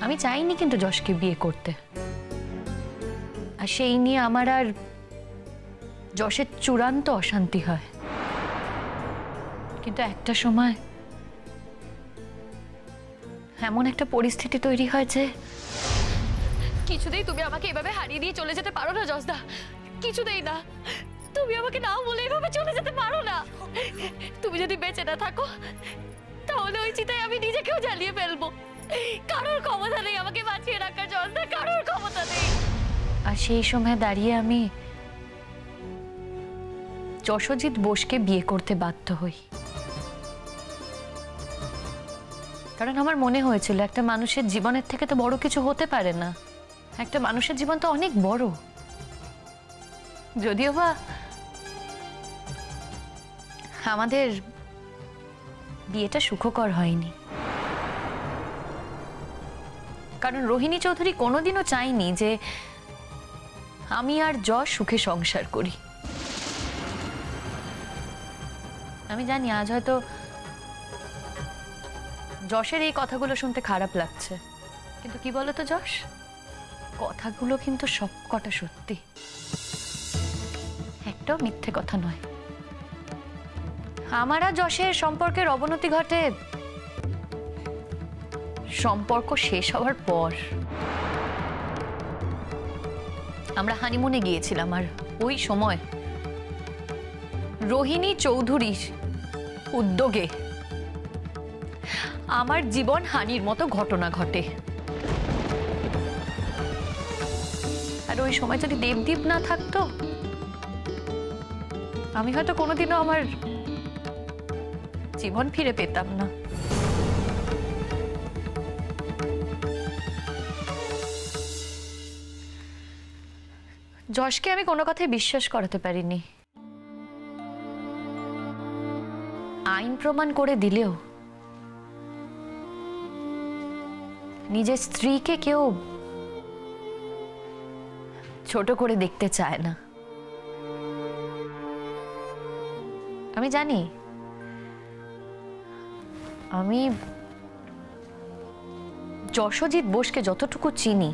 আমি চাইনি কিন্তু যশকে বিয়ে করতে। আর সেই নিয়ে আমার আর যশের চূড়ান্ত অশান্তি হয়। কিন্তু একটা সময় এমন একটা পরিস্থিতি তৈরি হয় যে কিছুতেই তুমি আমাকে এভাবে হারিয়ে দিয়ে চলে যেতে পারো না জসদা কিছুতেই না। তুমি আমাকে না বলে এভাবে চলে যেতে পারো না। তুমি যদি বেঁচে না থাকো, তাহলে ওই চিতায় আমি নিজেকেও জ্বালিয়ে ফেলব। সেই সময় দাঁড়িয়ে আমি যশোজিৎ বোসকে বিয়ে করতে বাধ্য হই। কারণ আমার মনে হয়েছিল, একটা মানুষের জীবনের থেকে তো বড় কিছু হতে পারে না। একটা মানুষের জীবন তো অনেক বড়। যদিও বা আমাদের বিয়েটা সুখকর হয়নি। কারণ রোহিণী চৌধুরী কোনোদিনও চাইনি যে আমি আর যশ সুখে সংসার করি। আমি জানি আজ হয়তো যশের এই কথাগুলো শুনতে খারাপ লাগছে, কিন্তু কি বলতো যশ? কথাগুলো কিন্তু সব কটা সত্যি। একটাও মিথ্যে কথা নয়। আমার আর যশের সম্পর্কের অবনতি ঘটে সম্পর্ক শেষ হওয়ার পর। আমরা হানিমুনে গিয়েছিলাম, আর ওই সময় রোহিণী চৌধুরীর উদ্যোগে আমার জীবন হানির মতো ঘটনা ঘটে। আর ওই সময় যদি দেবদীপ না থাকতো, আমি হয়তো কোনোদিনও আমার জীবন ফিরে পেতাম না। যশকে আমি কোনো কথায় বিশ্বাস করাতে পারিনি। আইন প্রমাণ করে দিলেও, নিজের স্ত্রীকে কেউ ছোট করে দেখতে চায় না। আমি জানি, আমি যশোজিৎ বোসকে যতটুকু চিনি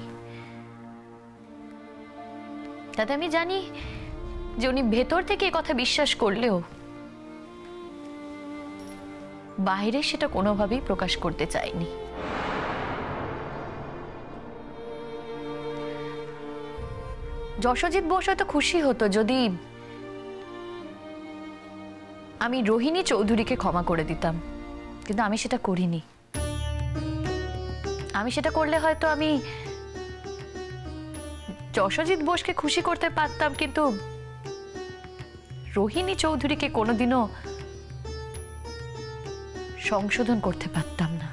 তাতে আমি জানি যে উনি ভেতর থেকে কথা বিশ্বাস করলেও বাইরে সেটা কোনোভাবেই প্রকাশ করতে চায়নি। যশোজিৎ বোস হয়তো খুশি হতো যদি আমি রোহিণী চৌধুরীকে ক্ষমা করে দিতাম, কিন্তু আমি সেটা করিনি। আমি সেটা করলে হয়তো আমি যশোজিৎ বোসকে খুশি করতে পারতাম কিন্তু রোহিণী চৌধুরীকে কোনোদিনও সংশোধন করতে পারতাম না।